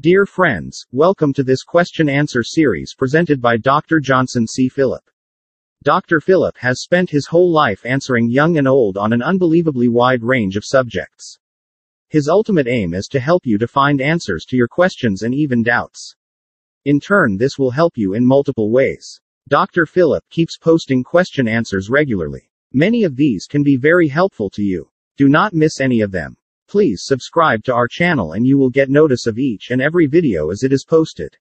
Dear friends, welcome to this question answer series presented by Dr. Johnson C. Philip. Dr. Philip has spent his whole life answering young and old on an unbelievably wide range of subjects. His ultimate aim is to help you to find answers to your questions and even doubts. In turn, this will help you in multiple ways. Dr. Philip keeps posting question answers regularly. Many of these can be very helpful to you. Do not miss any of them. Please subscribe to our channel and you will get notice of each and every video as it is posted.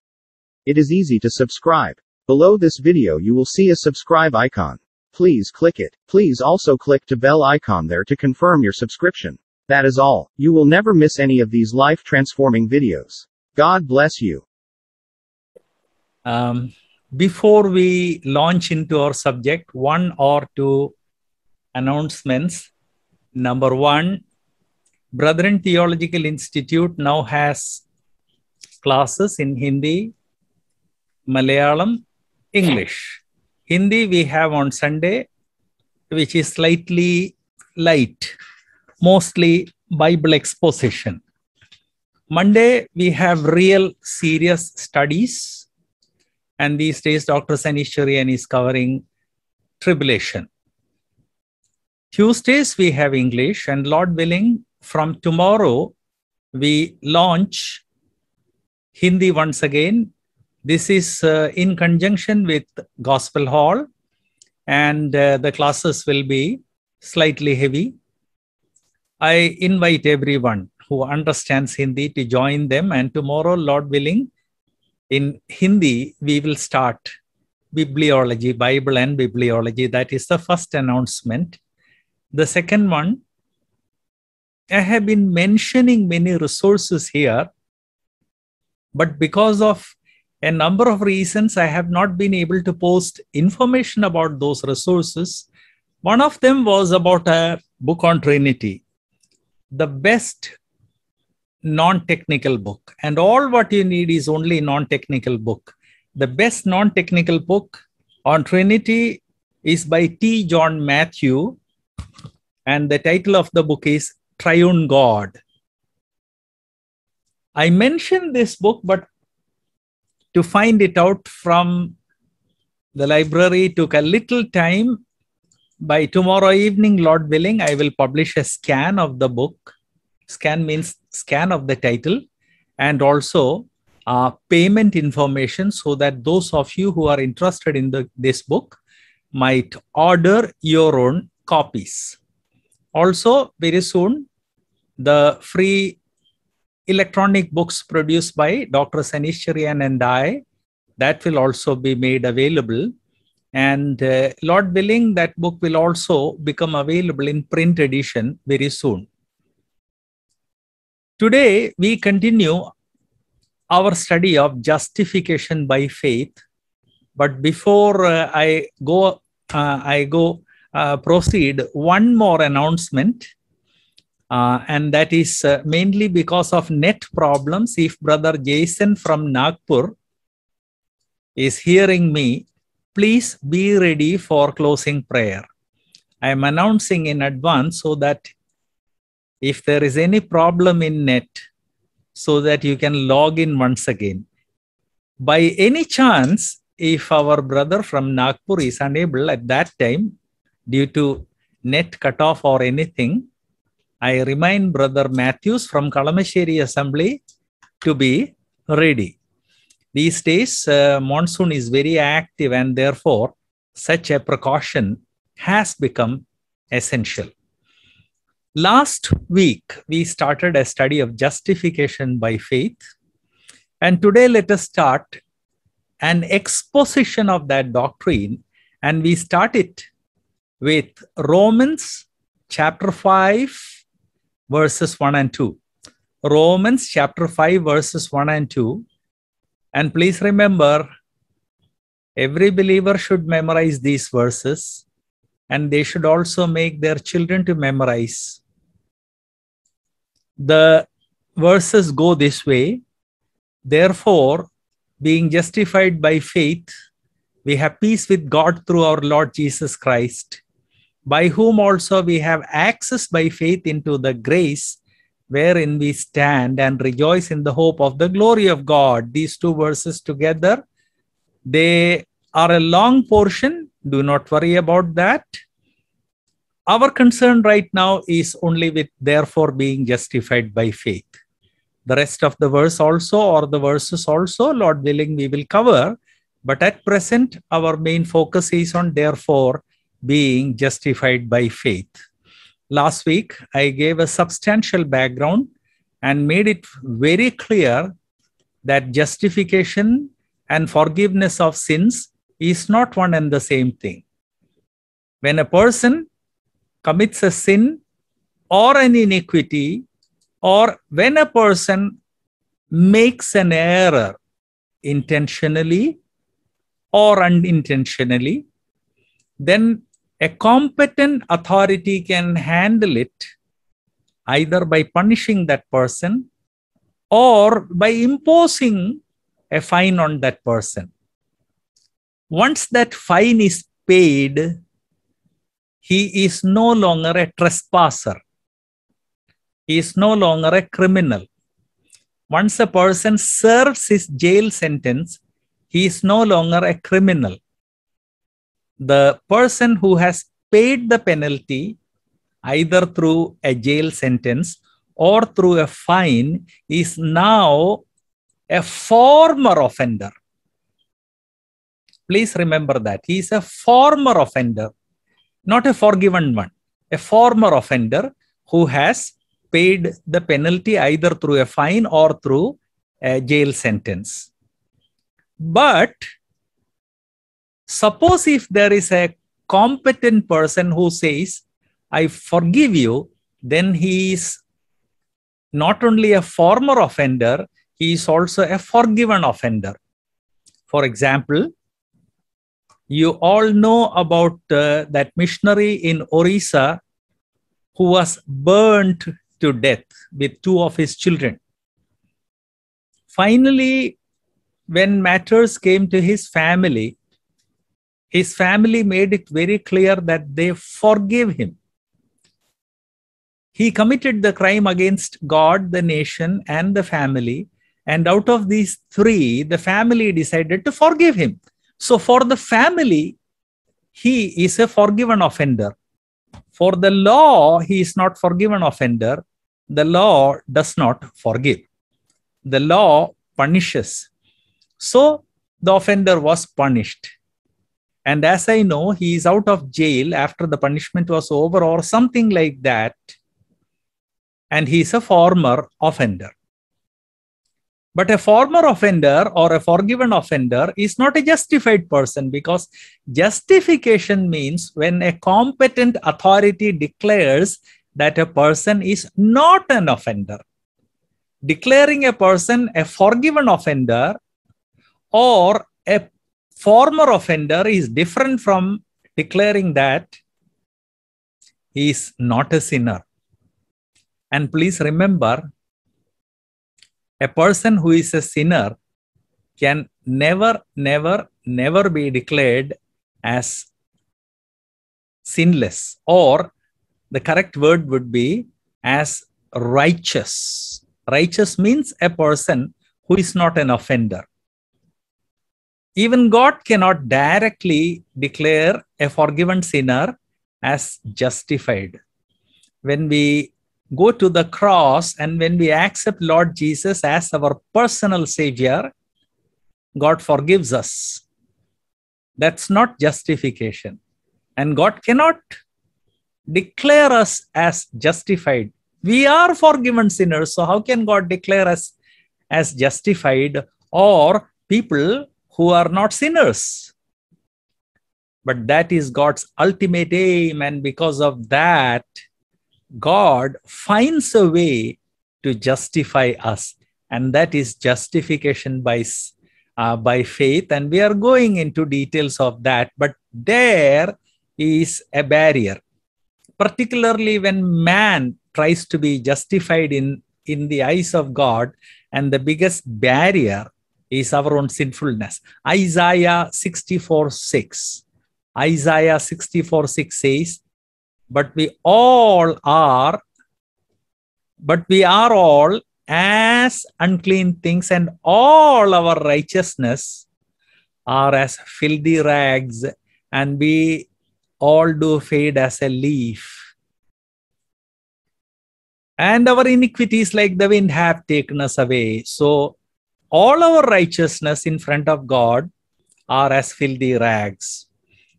It is easy to subscribe. Below this video you will see a subscribe icon. Please click it. Please also click to bell icon there to confirm your subscription. That is all. You will never miss any of these life transforming videos. God bless you. Um, before we launch into our subject, one or two announcements. Number one, Brethren Theological Institute now has classes in Hindi, Malayalam, English. Hindi we have on Sunday, which is slightly light, mostly Bible exposition. Monday we have real serious studies, and these days Dr. Saneesh Cherian is covering tribulation. Tuesdays we have English, and Lord willing, from tomorrow, we launch Hindi once again. This is uh, in conjunction with Gospel Hall, and uh, the classes will be slightly heavy. I invite everyone who understands Hindi to join them, and tomorrow, Lord willing, in Hindi, we will start bibliology, Bible and bibliology. That is the first announcement. The second one, I have been mentioning many resources here, but because of a number of reasons, I have not been able to post information about those resources. One of them was about a book on Trinity, the best non-technical book. And all what you need is only non-technical book. The best non-technical book on Trinity is by T. John Matthew, and the title of the book is triune God. I mentioned this book, but to find it out from the library took a little time. By tomorrow evening, Lord willing, I will publish a scan of the book. Scan means scan of the title and also uh, payment information so that those of you who are interested in the, this book might order your own copies. Also, very soon, the free electronic books produced by Dr. Saneesh Cherian and I, that will also be made available. And uh, Lord willing, that book will also become available in print edition very soon. Today, we continue our study of justification by faith. But before uh, I go, uh, I go uh, proceed, one more announcement. Uh, and that is uh, mainly because of net problems. If Brother Jason from Nagpur is hearing me, please be ready for closing prayer. I am announcing in advance so that if there is any problem in net, so that you can log in once again. By any chance, if our brother from Nagpur is unable at that time due to net cutoff or anything, I remind Brother Matthews from Kalamassery Assembly to be ready. These days, uh, monsoon is very active and therefore such a precaution has become essential. Last week, we started a study of justification by faith. And today, let us start an exposition of that doctrine. And we start it with Romans chapter 5, verses 1 and 2. Romans chapter 5, verses 1 and 2. And please remember, every believer should memorize these verses and they should also make their children to memorize. The verses go this way Therefore, being justified by faith, we have peace with God through our Lord Jesus Christ by whom also we have access by faith into the grace wherein we stand and rejoice in the hope of the glory of God. These two verses together, they are a long portion. Do not worry about that. Our concern right now is only with therefore being justified by faith. The rest of the verse also, or the verses also, Lord willing, we will cover. But at present, our main focus is on therefore being justified by faith. Last week, I gave a substantial background and made it very clear that justification and forgiveness of sins is not one and the same thing. When a person commits a sin or an iniquity, or when a person makes an error intentionally or unintentionally, then a competent authority can handle it either by punishing that person or by imposing a fine on that person. Once that fine is paid, he is no longer a trespasser. He is no longer a criminal. Once a person serves his jail sentence, he is no longer a criminal. The person who has paid the penalty, either through a jail sentence or through a fine, is now a former offender. Please remember that. He is a former offender, not a forgiven one, a former offender who has paid the penalty either through a fine or through a jail sentence. But suppose if there is a competent person who says, I forgive you, then he is not only a former offender, he is also a forgiven offender. For example, you all know about uh, that missionary in Orissa who was burnt to death with two of his children. Finally, when matters came to his family, his family made it very clear that they forgive him. He committed the crime against God, the nation, and the family. And out of these three, the family decided to forgive him. So, for the family, he is a forgiven offender. For the law, he is not forgiven offender. The law does not forgive. The law punishes. So, the offender was punished. And as I know, he is out of jail after the punishment was over or something like that. And he is a former offender. But a former offender or a forgiven offender is not a justified person because justification means when a competent authority declares that a person is not an offender. Declaring a person a forgiven offender or a former offender is different from declaring that he is not a sinner. And please remember, a person who is a sinner can never, never, never be declared as sinless, or the correct word would be as righteous. Righteous means a person who is not an offender. Even God cannot directly declare a forgiven sinner as justified. When we go to the cross and when we accept Lord Jesus as our personal Savior, God forgives us. That's not justification. And God cannot declare us as justified. We are forgiven sinners. So, how can God declare us as justified or people who are not sinners. But that is God's ultimate aim. And because of that, God finds a way to justify us. And that is justification by, uh, by faith. And we are going into details of that. But there is a barrier, particularly when man tries to be justified in, in the eyes of God. And the biggest barrier is our own sinfulness. Isaiah 64 6. Isaiah 64 6 says, But we all are but we are all as unclean things, and all our righteousness are as filthy rags, and we all do fade as a leaf. And our iniquities, like the wind, have taken us away. So, all our righteousness in front of God are as filthy rags.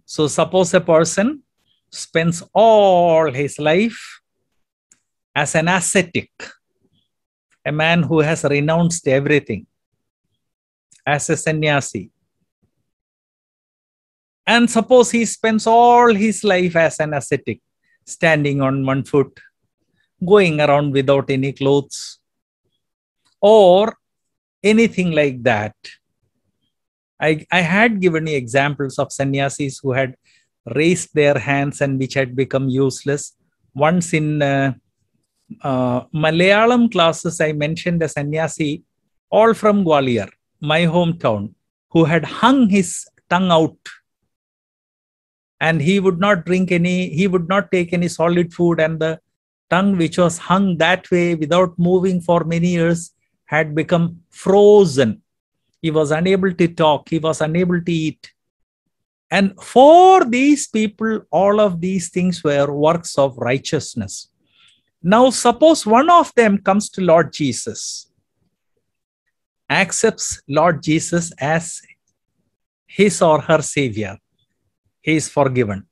So, suppose a person spends all his life as an ascetic, a man who has renounced everything, as a sannyasi. And suppose he spends all his life as an ascetic, standing on one foot, going around without any clothes, or anything like that. I, I had given you examples of sannyasis who had raised their hands and which had become useless. Once in uh, uh, Malayalam classes, I mentioned a sannyasi, all from Gwalior, my hometown, who had hung his tongue out. And he would not drink any, he would not take any solid food. And the tongue, which was hung that way without moving for many years, had become frozen. He was unable to talk, he was unable to eat. And for these people, all of these things were works of righteousness. Now, suppose one of them comes to Lord Jesus, accepts Lord Jesus as his or her savior, he is forgiven.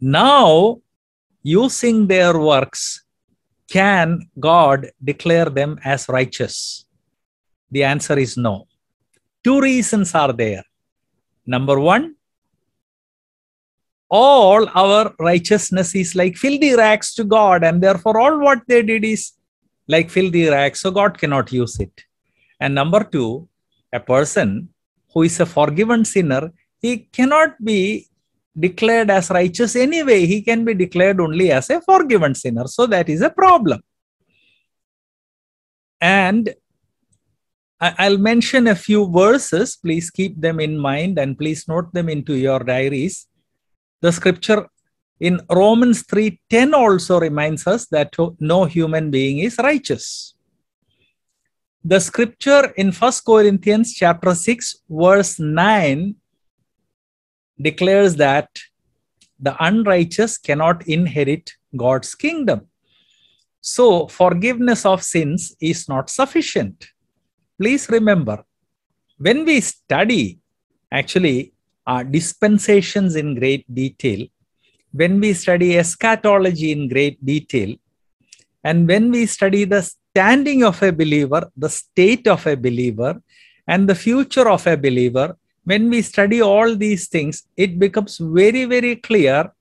Now, using their works, can God declare them as righteous? The answer is no. Two reasons are there. Number one, all our righteousness is like filthy rags to God, and therefore all what they did is like filthy rags, so God cannot use it. And number two, a person who is a forgiven sinner, he cannot be declared as righteous anyway. He can be declared only as a forgiven sinner. So that is a problem. And I'll mention a few verses. Please keep them in mind and please note them into your diaries the scripture in Romans 3:10 also reminds us that no human being is righteous. The scripture in 1 Corinthians chapter 6 verse 9 declares that the unrighteous cannot inherit God's kingdom. So, forgiveness of sins is not sufficient. Please remember, when we study, actually, uh, dispensations in great detail, when we study eschatology in great detail, and when we study the standing of a believer, the state of a believer, and the future of a believer, when we study all these things, it becomes very, very clear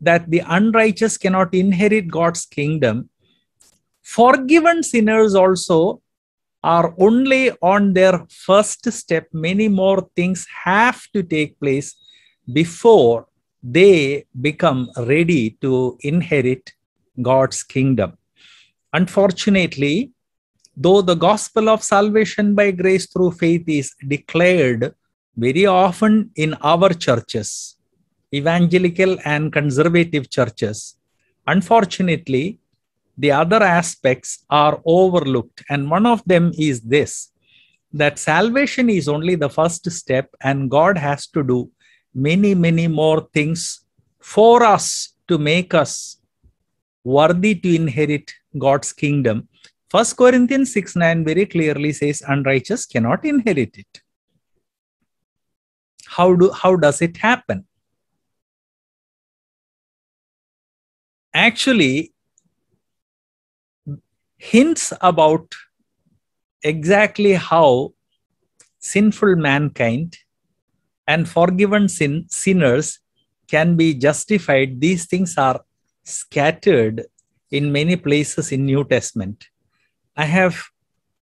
that the unrighteous cannot inherit God's kingdom. Forgiven sinners also are only on their first step. Many more things have to take place before they become ready to inherit God's kingdom. Unfortunately, though the gospel of salvation by grace through faith is declared very often in our churches, evangelical and conservative churches, unfortunately, the other aspects are overlooked. And one of them is this that salvation is only the first step, and God has to do many, many more things for us to make us worthy to inherit God's kingdom. First Corinthians 6 9 very clearly says, unrighteous cannot inherit it. How, do, how does it happen? Actually, hints about exactly how sinful mankind and forgiven sin, sinners can be justified. These things are scattered in many places in new testament. I have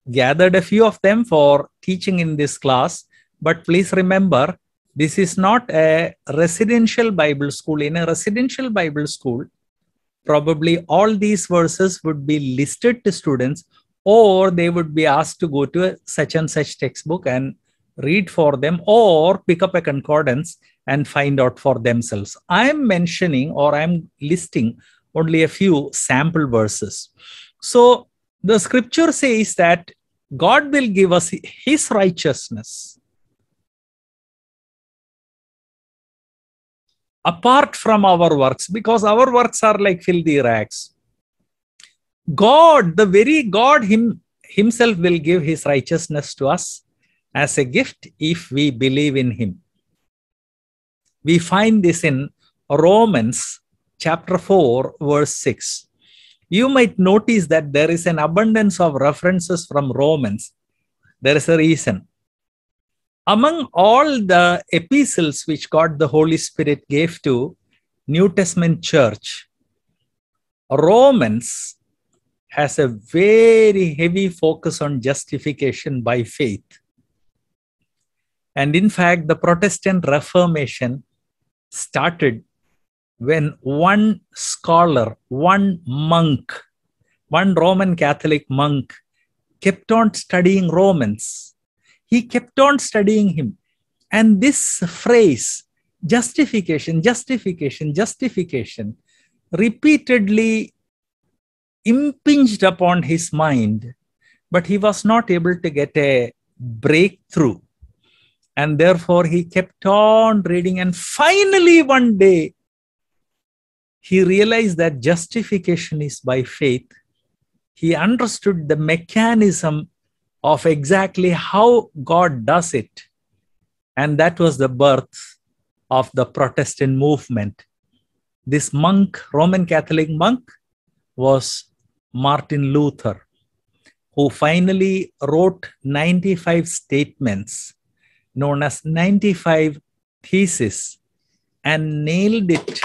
gathered a few of them for teaching in this class but please remember this is not a residential bible school in a residential bible school probably all these verses would be listed to students or they would be asked to go to a such and such textbook and read for them or pick up a concordance and find out for themselves. I am mentioning or I'm listing only a few sample verses. So the scripture says that God will give us his righteousness apart from our works because our works are like filthy rags. God, the very God him, himself will give his righteousness to us as a gift if we believe in him. We find this in Romans chapter 4, verse 6. You might notice that there is an abundance of references from Romans. There is a reason. Among all the epistles which God the Holy Spirit gave to New Testament church, Romans has a very heavy focus on justification by faith. And in fact, the Protestant Reformation started when one scholar, one monk, one Roman Catholic monk kept on studying Romans. He kept on studying him. And this phrase, justification, justification, justification, repeatedly impinged upon his mind, but he was not able to get a breakthrough. And therefore, he kept on reading. And finally, one day, he realized that justification is by faith. He understood the mechanism of exactly how God does it. And that was the birth of the Protestant movement. This monk, Roman Catholic monk, was Martin Luther, who finally wrote 95 statements known as 95 theses and nailed it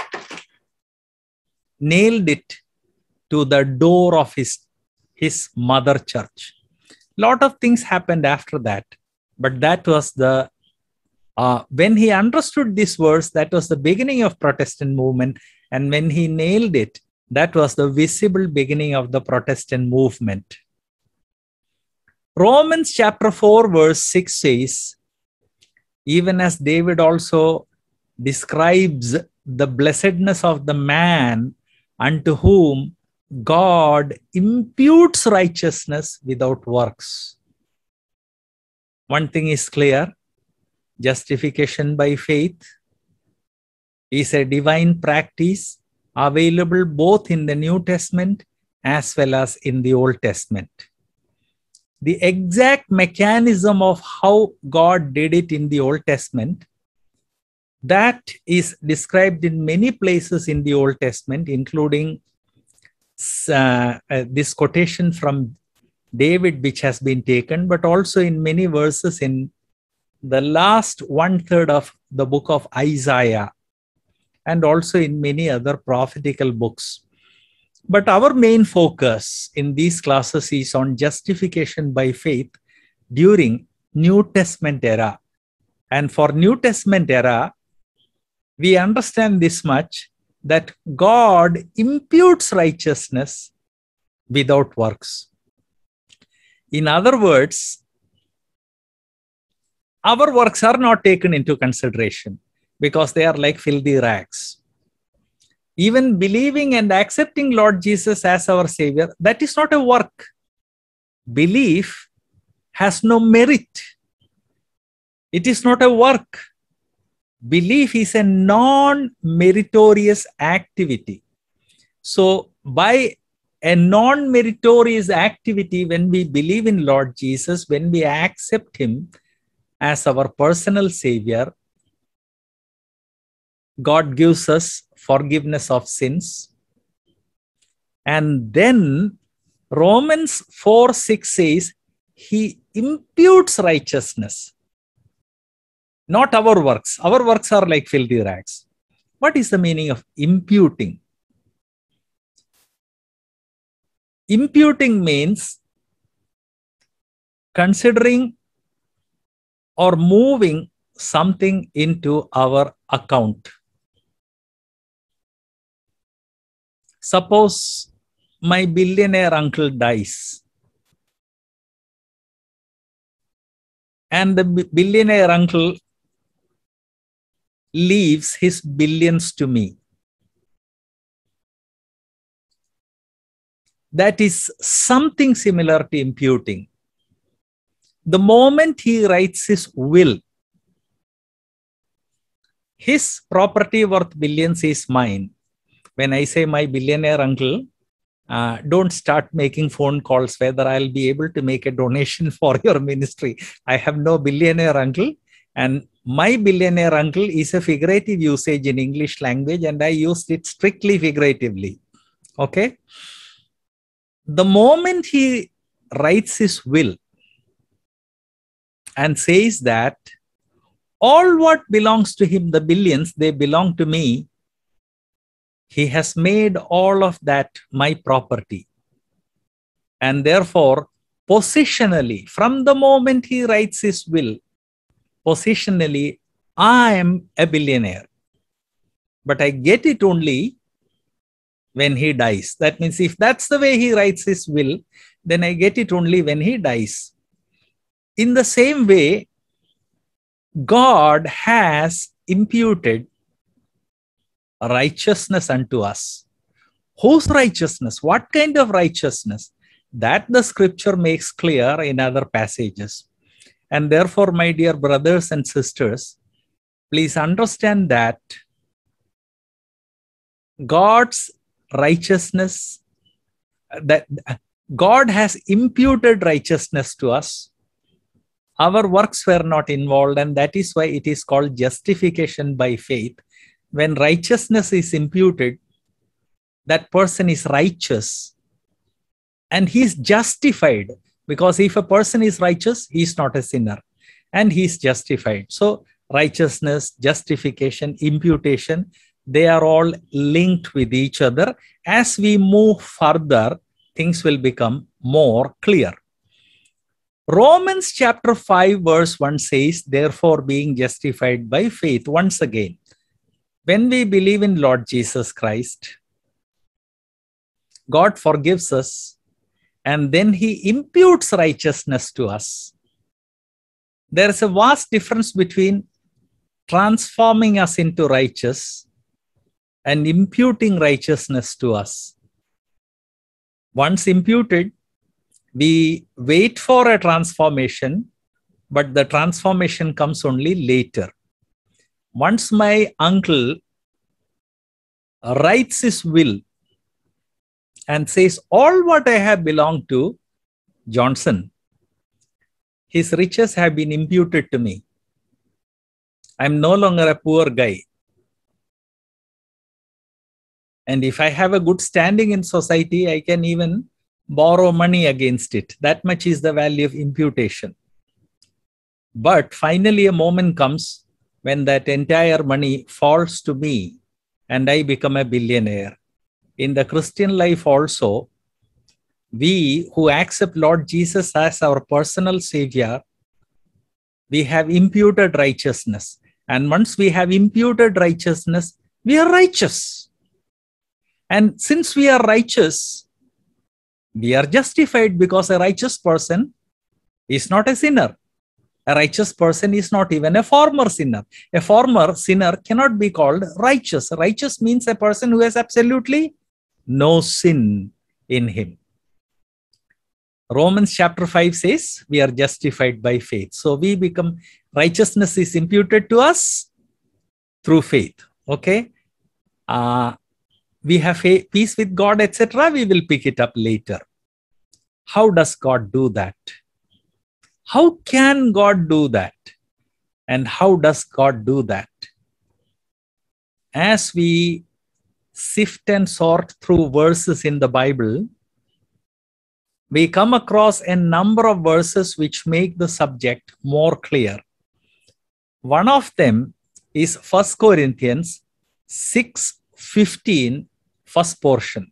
nailed it to the door of his his mother church lot of things happened after that but that was the uh, when he understood this verse that was the beginning of protestant movement and when he nailed it that was the visible beginning of the protestant movement. Romans chapter 4 verse 6 says even as david also describes the blessedness of the man unto whom God imputes righteousness without works. One thing is clear justification by faith is a divine practice available both in the New Testament as well as in the Old Testament. The exact mechanism of how God did it in the Old Testament that is described in many places in the Old Testament, including uh, uh, this quotation from David, which has been taken, but also in many verses in the last one third of the book of Isaiah, and also in many other prophetical books. But our main focus in these classes is on justification by faith during New Testament era. And for New Testament era, we understand this much that God imputes righteousness without works. In other words, our works are not taken into consideration because they are like filthy rags. Even believing and accepting Lord Jesus as our Savior, that is not a work. Belief has no merit. It is not a work belief is a non meritorious activity. So, by a non meritorious activity, when we believe in Lord Jesus, when we accept Him as our personal Savior, God gives us forgiveness of sins. And then Romans 4 6 says, He imputes righteousness not our works. Our works are like filthy rags. What is the meaning of imputing? Imputing means considering or moving something into our account. Suppose my billionaire uncle dies. And the billionaire uncle leaves his billions to me. that is something similar to imputing. The moment he writes his will, his property worth billions is mine. When I say my billionaire uncle, uh, don't start making phone calls whether I'll be able to make a donation for your ministry. I have no billionaire uncle, and my billionaire uncle is a figurative usage in English language, and I used it strictly figuratively. Okay. The moment he writes his will and says that all what belongs to him, the billions, they belong to me, he has made all of that my property. And therefore, positionally, from the moment he writes his will, positionally, I am a billionaire. But I get it only when he dies. That means if that's the way he writes his will, then I get it only when he dies. In the same way, God has imputed righteousness unto us. Whose righteousness? What kind of righteousness? That the scripture makes clear in other passages. And therefore, my dear brothers and sisters, please understand that God's righteousness, that God has imputed righteousness to us. Our works were not involved, and that is why it is called justification by faith when righteousness is imputed, that person is righteous and he is justified because if a person is righteous, he is not a sinner and he is justified. So, righteousness, justification, imputation, they are all linked with each other. As we move further, things will become more clear. Romans chapter 5, verse 1 says, Therefore, being justified by faith, once again, when we believe in Lord Jesus Christ, God forgives us and then he imputes righteousness to us. There is a vast difference between transforming us into righteous and imputing righteousness to us. Once imputed, we wait for a transformation, but the transformation comes only later once my uncle writes his will and says, All what I have belonged to Johnson, his riches have been imputed to me. I'm no longer a poor guy. And if I have a good standing in society, I can even borrow money against it. That much is the value of imputation. But finally, a moment comes when that entire money falls to me and I become a billionaire. In the Christian life, also, we who accept Lord Jesus as our personal Savior, we have imputed righteousness. And once we have imputed righteousness, we are righteous. And since we are righteous, we are justified because a righteous person is not a sinner. A righteous person is not even a former sinner. A former sinner cannot be called righteous. Righteous means a person who has absolutely no sin in him. Romans chapter 5 says we are justified by faith. So we become, righteousness is imputed to us through faith. Okay. Uh, we have faith, peace with God, etc. We will pick it up later. How does God do that? How can God do that? And how does God do that? As we sift and sort through verses in the Bible, we come across a number of verses which make the subject more clear. One of them is 1 Corinthians 6 15, first portion.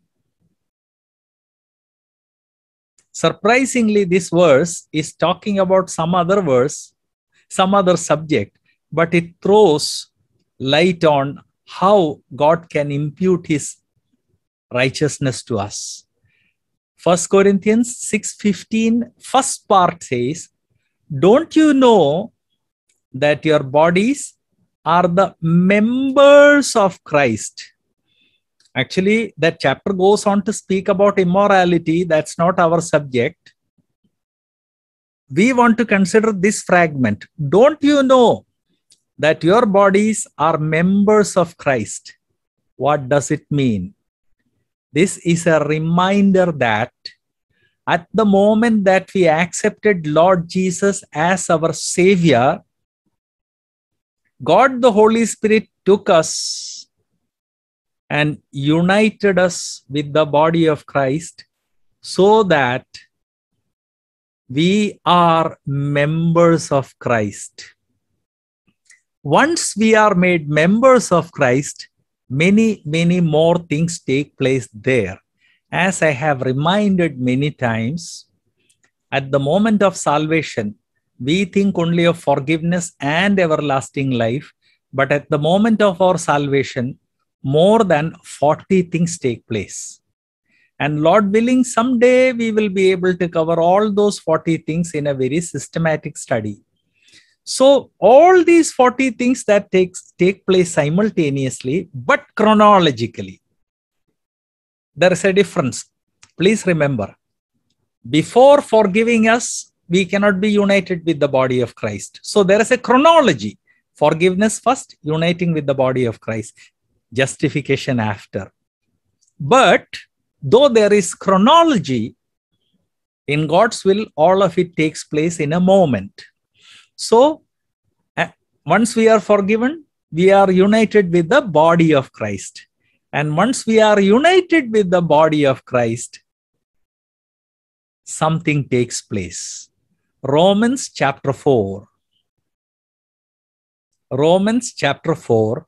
Surprisingly, this verse is talking about some other verse, some other subject, but it throws light on how God can impute his righteousness to us. First Corinthians 6:15 first part says, "Don't you know that your bodies are the members of Christ?" Actually, that chapter goes on to speak about immorality. That's not our subject. We want to consider this fragment. Don't you know that your bodies are members of Christ? What does it mean? This is a reminder that at the moment that we accepted Lord Jesus as our Savior, God the Holy Spirit took us and united us with the body of Christ so that we are members of Christ. Once we are made members of Christ, many, many more things take place there. As I have reminded many times, at the moment of salvation, we think only of forgiveness and everlasting life. But at the moment of our salvation, more than 40 things take place. And Lord willing, someday we will be able to cover all those 40 things in a very systematic study. So all these 40 things that takes take place simultaneously, but chronologically. There is a difference. Please remember, before forgiving us, we cannot be united with the body of Christ. So there is a chronology. Forgiveness first, uniting with the body of Christ. Justification after. But though there is chronology, in God's will, all of it takes place in a moment. So once we are forgiven, we are united with the body of Christ. And once we are united with the body of Christ, something takes place. Romans chapter 4. Romans chapter 4,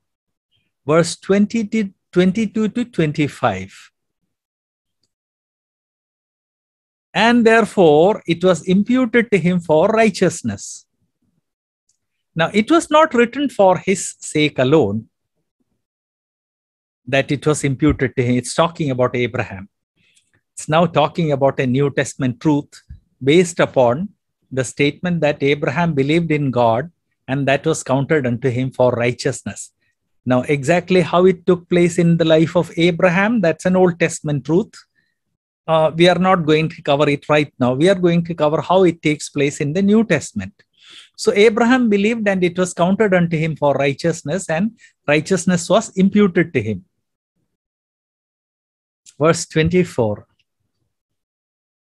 verse 20 to 22 to 25. And therefore, it was imputed to him for righteousness. Now, it was not written for his sake alone that it was imputed to him. It's talking about Abraham. It's now talking about a New Testament truth based upon the statement that Abraham believed in God and that was counted unto him for righteousness. Now, exactly how it took place in the life of Abraham, that's an Old Testament truth. Uh, we are not going to cover it right now. We are going to cover how it takes place in the New Testament. So, Abraham believed and it was counted unto him for righteousness, and righteousness was imputed to him. Verse 24.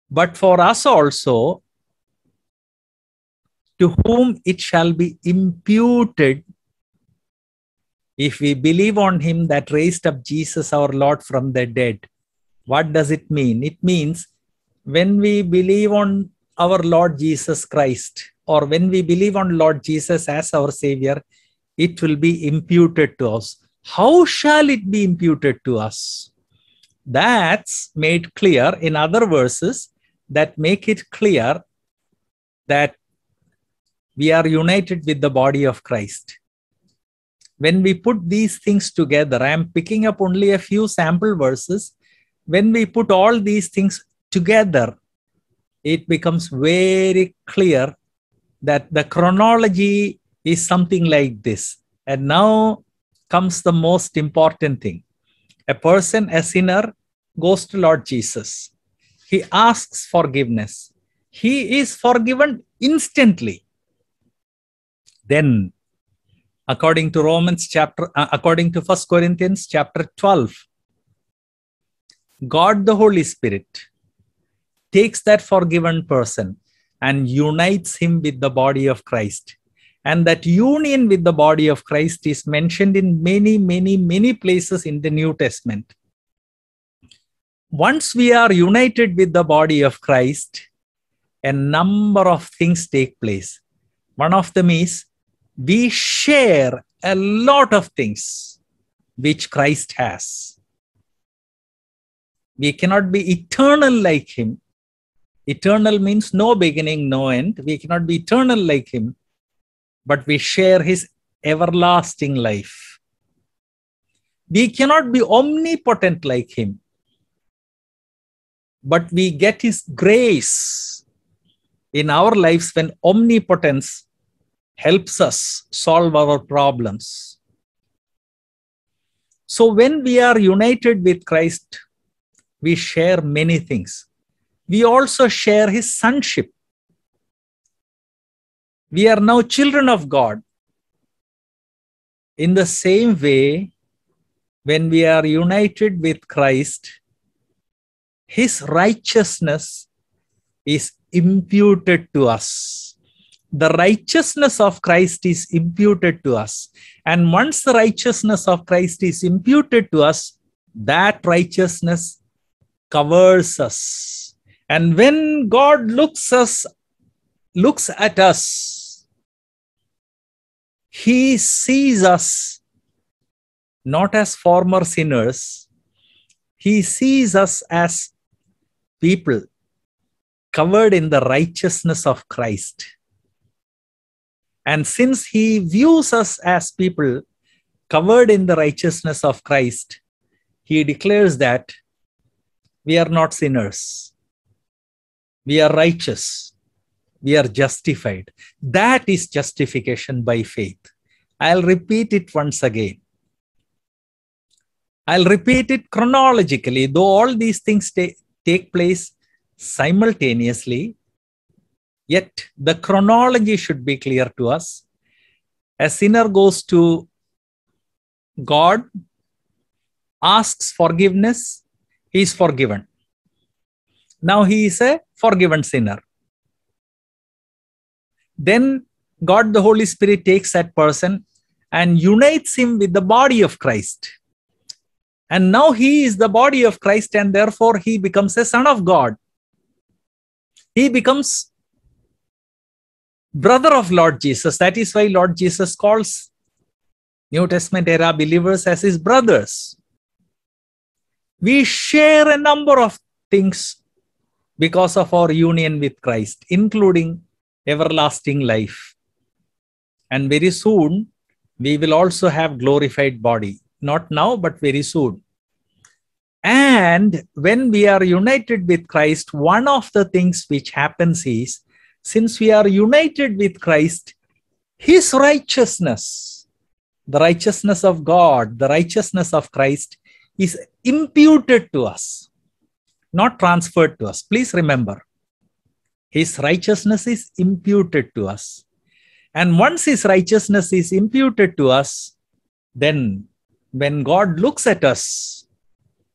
But for us also, to whom it shall be imputed if we believe on him that raised up Jesus our Lord from the dead. What does it mean? It means when we believe on our Lord Jesus Christ, or when we believe on Lord Jesus as our Savior, it will be imputed to us. How shall it be imputed to us? That's made clear in other verses that make it clear that we are united with the body of Christ. When we put these things together, I am picking up only a few sample verses. When we put all these things together, it becomes very clear that the chronology is something like this. And now comes the most important thing. A person, a sinner, goes to Lord Jesus. He asks forgiveness. He is forgiven instantly then according to romans chapter uh, according to first corinthians chapter 12 god the holy spirit takes that forgiven person and unites him with the body of christ and that union with the body of christ is mentioned in many many many places in the new testament once we are united with the body of christ a number of things take place one of them is we share a lot of things which Christ has. We cannot be eternal like Him. Eternal means no beginning, no end. We cannot be eternal like Him, but we share His everlasting life. We cannot be omnipotent like Him, but we get His grace in our lives when omnipotence helps us solve our problems. So when we are united with Christ, we share many things. We also share his sonship. We are now children of God. In the same way, when we are united with Christ, his righteousness is imputed to us. The righteousness of Christ is imputed to us. And once the righteousness of Christ is imputed to us, that righteousness covers us. And when God looks us looks at us, he sees us not as former sinners, he sees us as people covered in the righteousness of Christ. And since he views us as people covered in the righteousness of Christ, he declares that we are not sinners. We are righteous. We are justified. That is justification by faith. I'll repeat it once again. I'll repeat it chronologically, though all these things take place simultaneously, yet the chronology should be clear to us. A sinner goes to God, asks forgiveness, he is forgiven. Now he is a forgiven sinner. Then God the Holy Spirit takes that person and unites him with the body of Christ. And now he is the body of Christ, and therefore he becomes a son of God. He becomes brother of Lord Jesus. That is why Lord Jesus calls New Testament era believers as his brothers. We share a number of things because of our union with Christ, including everlasting life. And very soon, we will also have glorified body not now, but very soon. And when we are united with Christ, one of the things which happens is since we are united with Christ, his righteousness, the righteousness of God, the righteousness of Christ is imputed to us, not transferred to us. Please remember, his righteousness is imputed to us. And once his righteousness is imputed to us, then when God looks at us,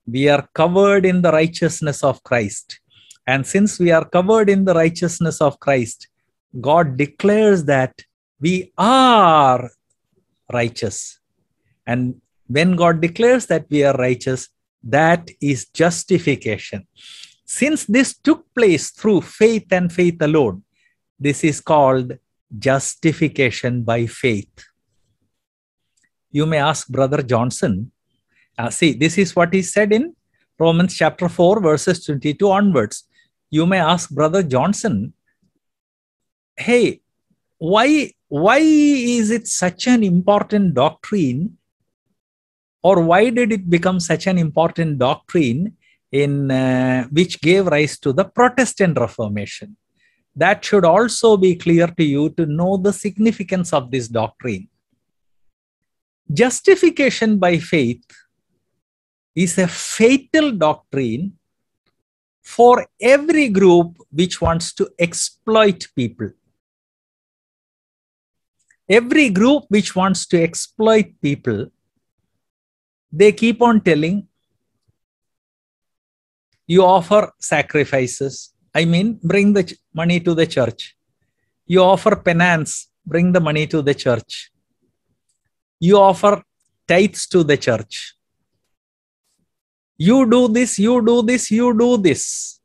we are covered in the righteousness of Christ. And since we are covered in the righteousness of Christ, God declares that we are righteous. And when God declares that we are righteous, that is justification. Since this took place through faith and faith alone, this is called justification by faith you may ask Brother Johnson. Uh, see, this is what he said in Romans chapter 4, verses 22 onwards. You may ask Brother Johnson, hey, why, why is it such an important doctrine? Or why did it become such an important doctrine in uh, which gave rise to the Protestant Reformation? That should also be clear to you to know the significance of this doctrine. Justification by faith is a fatal doctrine for every group which wants to exploit people. Every group which wants to exploit people, they keep on telling you offer sacrifices. I mean, bring the money to the church. You offer penance, bring the money to the church you offer tithes to the church. You do this, you do this, you do this.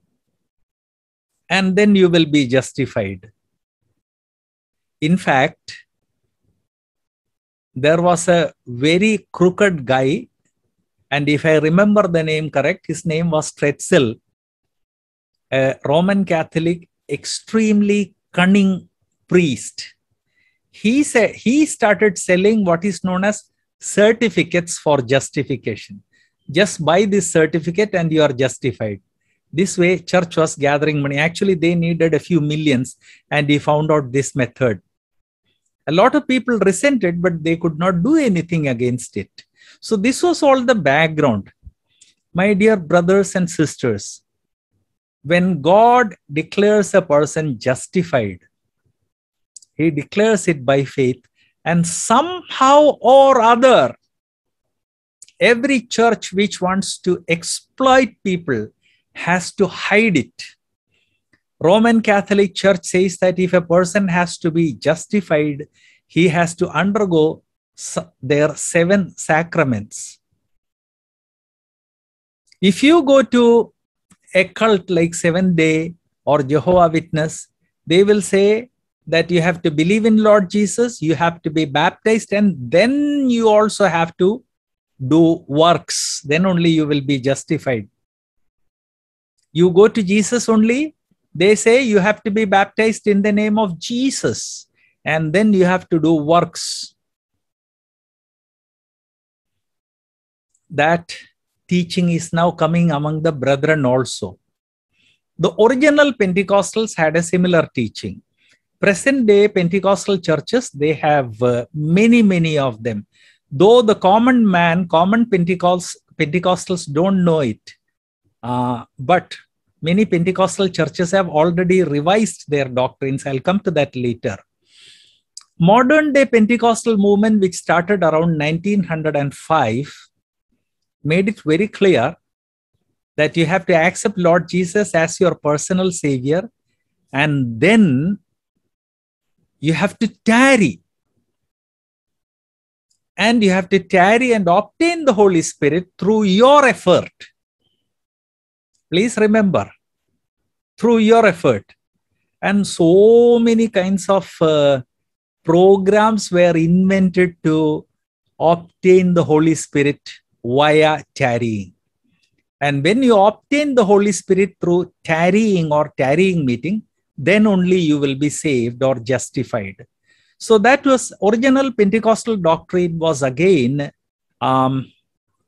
And then you will be justified. In fact, there was a very crooked guy, and if I remember the name correct, his name was Tetzel, a Roman Catholic, extremely cunning priest. He said he started selling what is known as certificates for justification. Just buy this certificate and you are justified. This way church was gathering money. Actually they needed a few millions and he found out this method. A lot of people resented but they could not do anything against it So, this was all the background. My dear brothers and sisters, when God declares a person justified, he declares it by faith, and somehow or other, every church which wants to exploit people has to hide it. Roman Catholic Church says that if a person has to be justified, he has to undergo their seven sacraments. If you go to a cult like Seventh Day or Jehovah Witness, they will say that you have to believe in Lord Jesus, you have to be baptized, and then you also have to do works. Then only you will be justified. You go to Jesus only, they say you have to be baptized in the name of Jesus, and then you have to do works. That teaching is now coming among the brethren also. The original Pentecostals had a similar teaching. Present day Pentecostal churches, they have uh, many, many of them. Though the common man, common Pentecost, Pentecostals don't know it, uh, but many Pentecostal churches have already revised their doctrines. I'll come to that later. Modern day Pentecostal movement, which started around 1905, made it very clear that you have to accept Lord Jesus as your personal Savior, and then you have to tarry. And you have to tarry and obtain the Holy Spirit through your effort. Please remember, through your effort. And so many kinds of uh, programs were invented to obtain the Holy Spirit via tarrying. And when you obtain the Holy Spirit through tarrying or tarrying meeting, then only you will be saved or justified. So that was original Pentecostal doctrine was again um,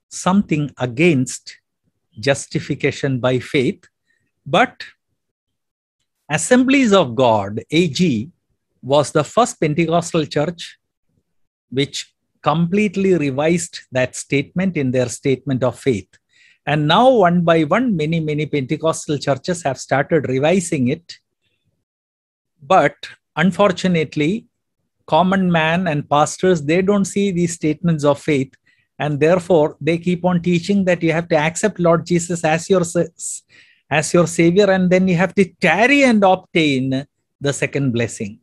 something against justification by faith. But Assemblies of God, AG, was the first Pentecostal church which completely revised that statement in their statement of faith. And now, one by one, many, many Pentecostal churches have started revising it. But unfortunately, common man and pastors, they don't see these statements of faith. And therefore, they keep on teaching that you have to accept Lord Jesus as your, as your Savior, and then you have to tarry and obtain the second blessing.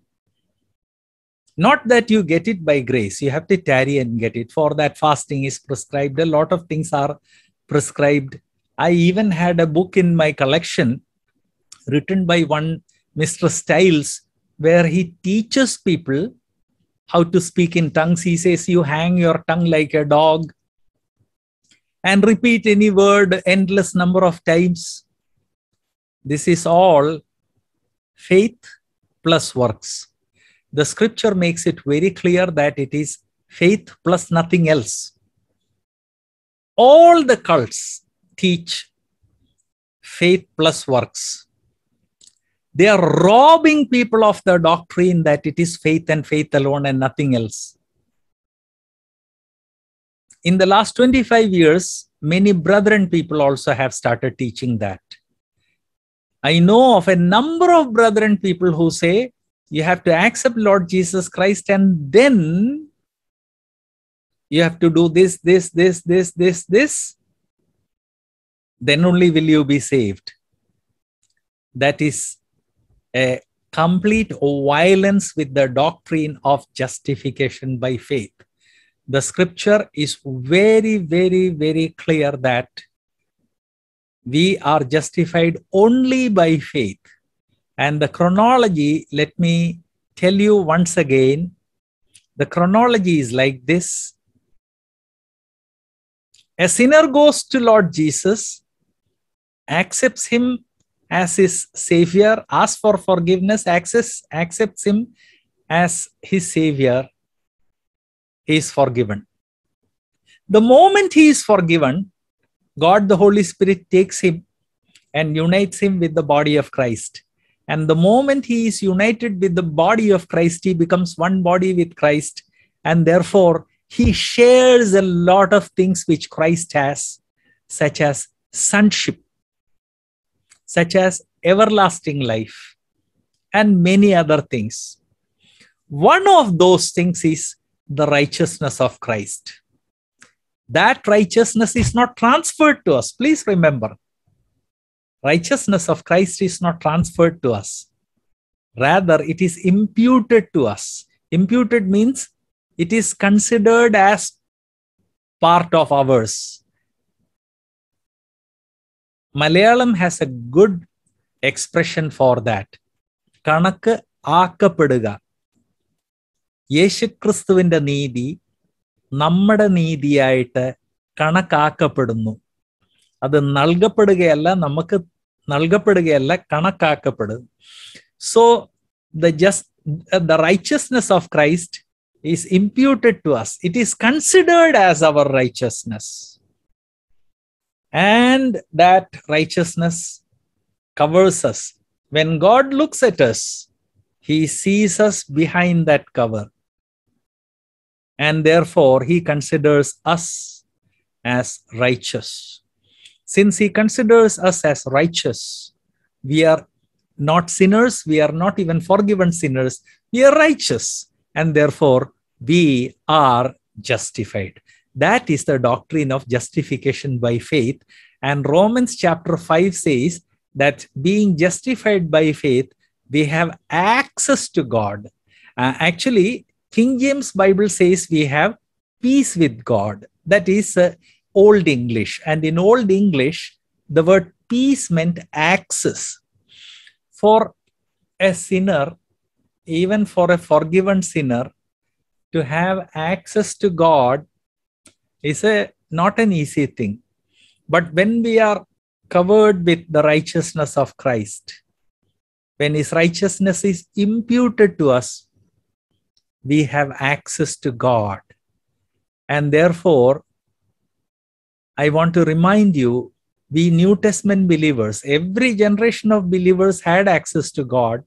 Not that you get it by grace, you have to tarry and get it. For that, fasting is prescribed. A lot of things are prescribed. I even had a book in my collection written by one Mr. Styles, where he teaches people how to speak in tongues. He says, You hang your tongue like a dog and repeat any word endless number of times. This is all faith plus works the scripture makes it very clear that it is faith plus nothing else. All the cults teach faith plus works. They are robbing people of the doctrine that it is faith and faith alone and nothing else. In the last 25 years, many brethren people also have started teaching that. I know of a number of brethren people who say you have to accept Lord Jesus Christ and then you have to do this, this, this, this, this, this. Then only will you be saved. That is a complete violence with the doctrine of justification by faith. The scripture is very, very, very clear that we are justified only by faith and the chronology, let me tell you once again, the chronology is like this. A sinner goes to Lord Jesus, accepts him as his savior, asks for forgiveness, accepts, accepts him as his savior, he is forgiven. The moment he is forgiven, God the Holy Spirit takes him and unites him with the body of Christ. And the moment he is united with the body of Christ, he becomes one body with Christ. And therefore, he shares a lot of things which Christ has, such as sonship, such as everlasting life, and many other things. One of those things is the righteousness of Christ. That righteousness is not transferred to us. Please remember, righteousness of Christ is not transferred to us. Rather, it is imputed to us. Imputed means it is considered as part of ours. Malayalam has a good expression for that. കണക്ക് ആക്കപ്പെടുക യേശുക്രിസ്തുവിന്റെ നീതി നമ്മുടെ നീതിയായിട്ട് കണക്കാക്കപ്പെടുന്നു അത് നൽകപ്പെടുകയല്ല നമുക്ക് നൽകപ്പെടുകയല്ല കണക്കാക്കപ്പെടും so the just the righteousness of Christ is imputed to us. It is considered as our righteousness. And that righteousness covers us. When God looks at us, he sees us behind that cover. And therefore, he considers us as righteous. Since he considers us as righteous, we are not sinners, we are not even forgiven sinners, we are righteous. And therefore, we are justified. That is the doctrine of justification by faith. And Romans chapter 5 says that being justified by faith, we have access to God. Uh, actually, King James Bible says we have peace with God. That is uh, Old English. And in Old English, the word peace meant access. For a sinner, even for a forgiven sinner, to have access to God is a not an easy thing. But when we are covered with the righteousness of Christ, when his righteousness is imputed to us, we have access to God. And therefore, I want to remind you, we New Testament believers, every generation of believers had access to God,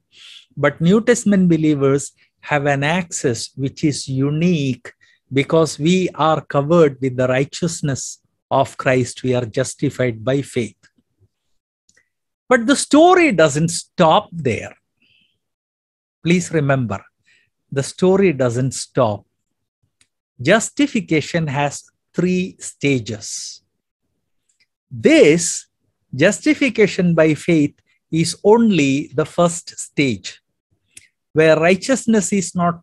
but New Testament believers have an access which is unique because we are covered with the righteousness of Christ. We are justified by faith. But the story doesn't stop there. Please remember, the story doesn't stop. Justification has three stages. This justification by faith is only the first stage where righteousness is not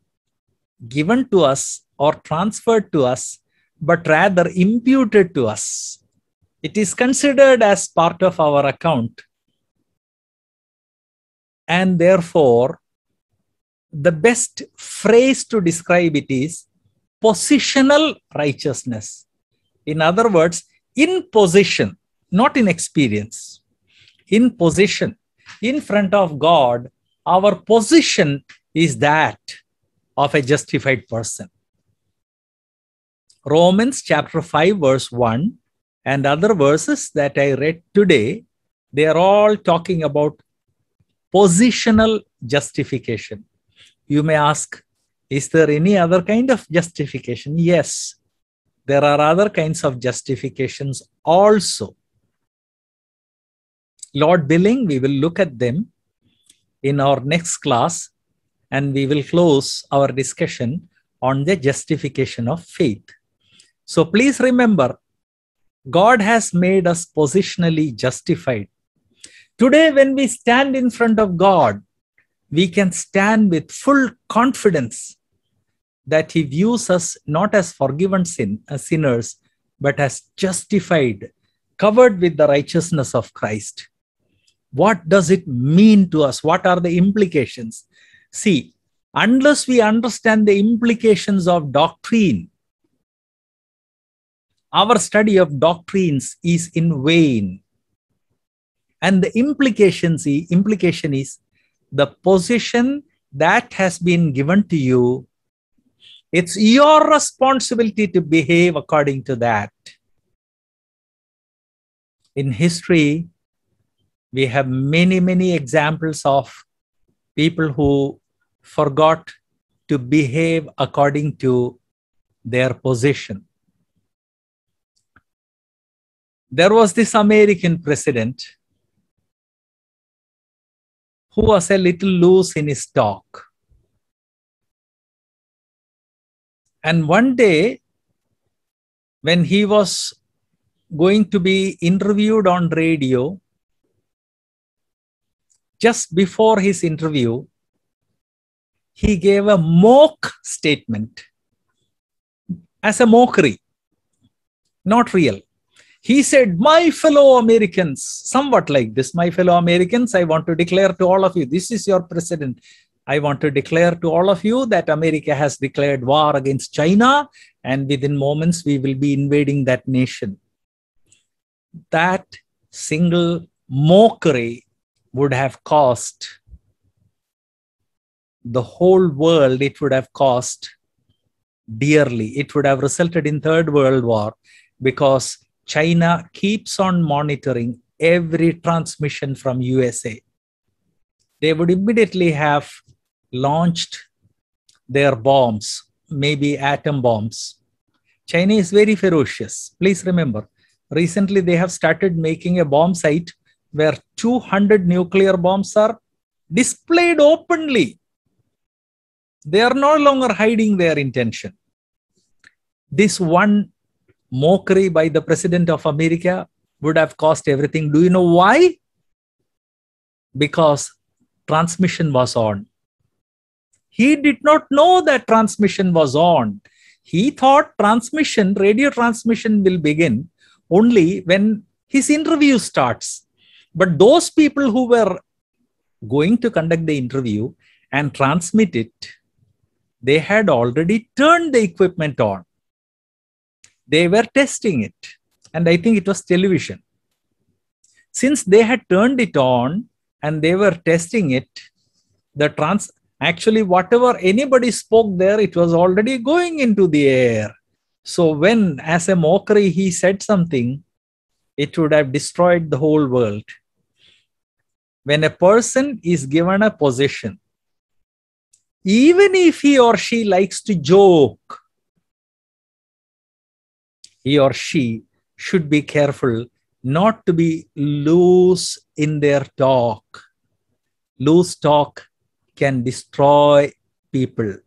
given to us or transferred to us, but rather imputed to us. It is considered as part of our account. And therefore, the best phrase to describe it is positional righteousness. In other words, in position, not in experience, in position, in front of God, our position is that of a justified person. Romans chapter 5, verse 1, and other verses that I read today, they are all talking about positional justification. You may ask, is there any other kind of justification? Yes, there are other kinds of justifications also. Lord willing, we will look at them in our next class and we will close our discussion on the justification of faith. So please remember, God has made us positionally justified. Today, when we stand in front of God, we can stand with full confidence that He views us not as forgiven sin, as sinners, but as justified, covered with the righteousness of Christ. What does it mean to us? What are the implications? See, unless we understand the implications of doctrine, our study of doctrines is in vain. And the implications, implication is the position that has been given to you. It's your responsibility to behave according to that. In history, we have many, many examples of people who forgot to behave according to their position. There was this American president who was a little loose in his talk. And one day, when he was going to be interviewed on radio, just before his interview, he gave a mock statement as a mockery, not real. He said, My fellow Americans, somewhat like this, my fellow Americans, I want to declare to all of you, this is your president. I want to declare to all of you that America has declared war against China, and within moments we will be invading that nation. That single mockery would have cost the whole world, it would have cost dearly. It would have resulted in Third World War because China keeps on monitoring every transmission from USA. They would immediately have launched their bombs, maybe atom bombs. China is very ferocious. Please remember, recently they have started making a bomb site where 200 nuclear bombs are displayed openly they are no longer hiding their intention. This one mockery by the President of America would have cost everything. Do you know why? Because transmission was on. He did not know that transmission was on. He thought transmission, radio transmission will begin only when his interview starts. But those people who were going to conduct the interview and transmit it they had already turned the equipment on. They were testing it. And I think it was television. Since they had turned it on and they were testing it, the trans actually whatever anybody spoke there, it was already going into the air. So when, as a mockery, he said something, it would have destroyed the whole world. When a person is given a position, even if he or she likes to joke, he or she should be careful not to be loose in their talk. Loose talk can destroy people.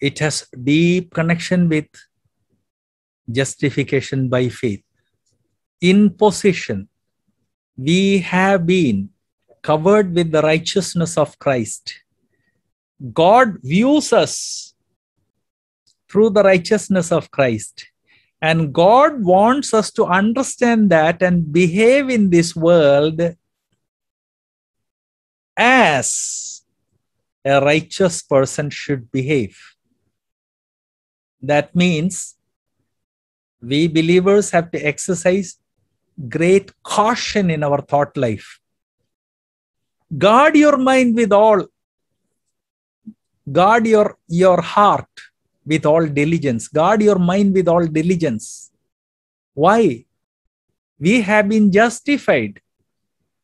It has deep connection with justification by faith. In position, we have been covered with the righteousness of Christ. God views us through the righteousness of Christ. And God wants us to understand that and behave in this world as a righteous person should behave. That means we believers have to exercise great caution in our thought life. Guard your mind with all. Guard your your heart with all diligence. Guard your mind with all diligence. Why? We have been justified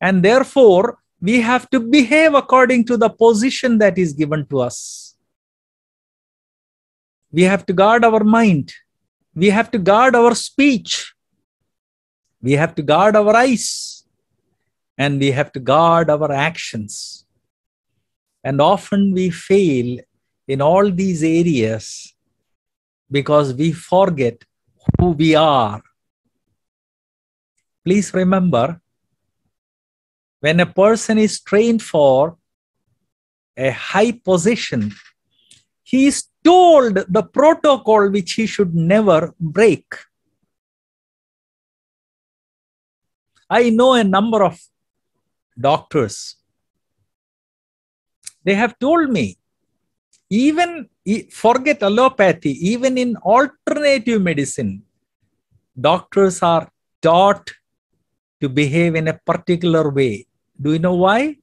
and therefore we have to behave according to the position that is given to us we have to guard our mind we have to guard our speech we have to guard our eyes and we have to guard our actions. And often we fail in all these areas because we forget who we are. Please remember when a person is trained for a high position, he is told the protocol which he should never break. I know a number of doctors. They have told me, even forget allopathy, even in alternative medicine, doctors are taught to behave in a particular way. Do you know why?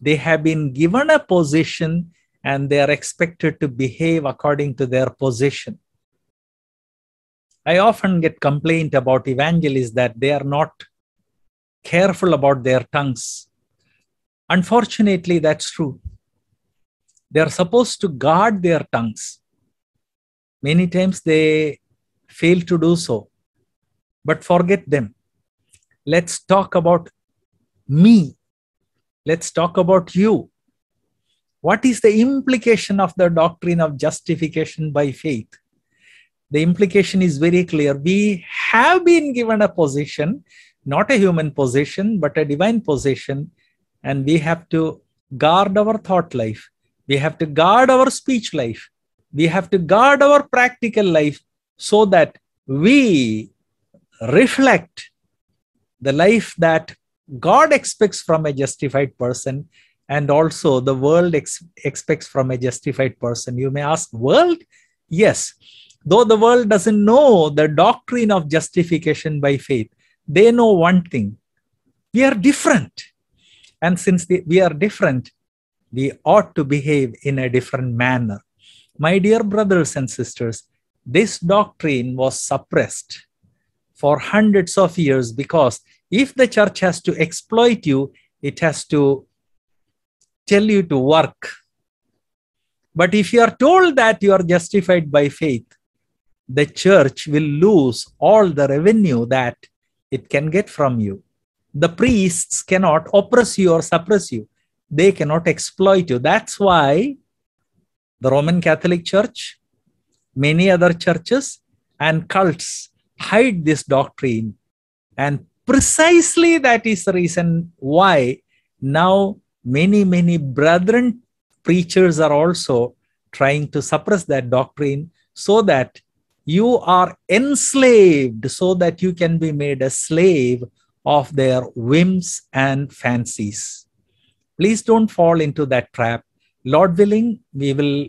They have been given a position and they are expected to behave according to their position. I often get complaint about evangelists that they are not careful about their tongues. Unfortunately, that's true. they are supposed to guard their tongues. Many times they fail to do so. But forget them. Let's talk about me. Let's talk about you. What is the implication of the doctrine of justification by faith? The implication is very clear. We have been given a position, not a human position, but a divine position, and we have to guard our thought life. We have to guard our speech life. We have to guard our practical life so that we reflect the life that God expects from a justified person and also the world ex- expects from a justified person. You may ask, world? Yes. Though the world doesn't know the doctrine of justification by faith, they know one thing we are different. And since the, we are different, we ought to behave in a different manner. My dear brothers and sisters, this doctrine was suppressed for hundreds of years because if the church has to exploit you, it has to tell you to work. But if you are told that you are justified by faith, the church will lose all the revenue that it can get from you. The priests cannot oppress you or suppress you, they cannot exploit you. That's why the Roman Catholic Church, many other churches, and cults hide this doctrine. And precisely that is the reason why now many, many brethren preachers are also trying to suppress that doctrine so that you are enslaved so that you can be made a slave of their whims and fancies. Please don't fall into that trap. Lord willing, we will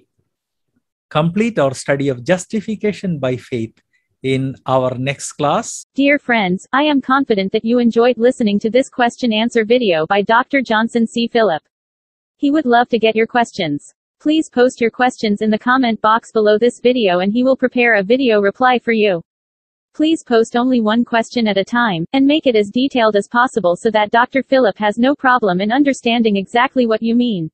complete our study of justification by faith in our next class. Dear friends, I am confident that you enjoyed listening to this question answer video by Dr. Johnson C. Philip. He would love to get your questions. Please post your questions in the comment box below this video and he will prepare a video reply for you. Please post only one question at a time, and make it as detailed as possible so that Dr. Philip has no problem in understanding exactly what you mean.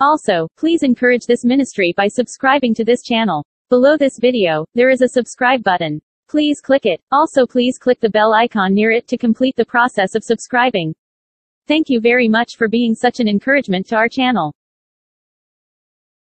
Also, please encourage this ministry by subscribing to this channel. Below this video, there is a subscribe button. Please click it. Also please click the bell icon near it to complete the process of subscribing. Thank you very much for being such an encouragement to our channel.